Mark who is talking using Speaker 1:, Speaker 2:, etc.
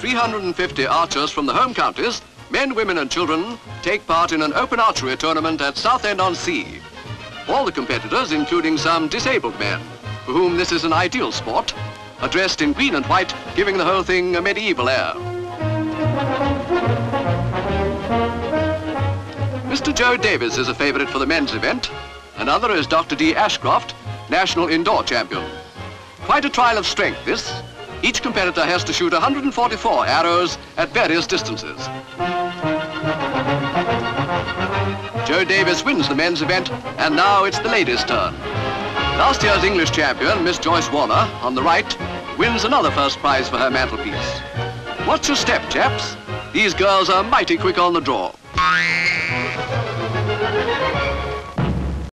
Speaker 1: 350 archers from the home counties, men, women and children, take part in an open archery tournament at Southend-on-Sea. All the competitors, including some disabled men, for whom this is an ideal sport, are dressed in green and white, giving the whole thing a medieval air. Mr. Joe Davis is a favourite for the men's event. Another is Dr. D. Ashcroft, national indoor champion. Quite a trial of strength, this. Each competitor has to shoot 144 arrows at various distances. Joe Davis wins the men's event, and now it's the ladies' turn. Last year's English champion, Miss Joyce Warner, on the right, wins another first prize for her mantelpiece. Watch your step, chaps. These girls are mighty quick on the draw.